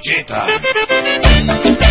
mordida.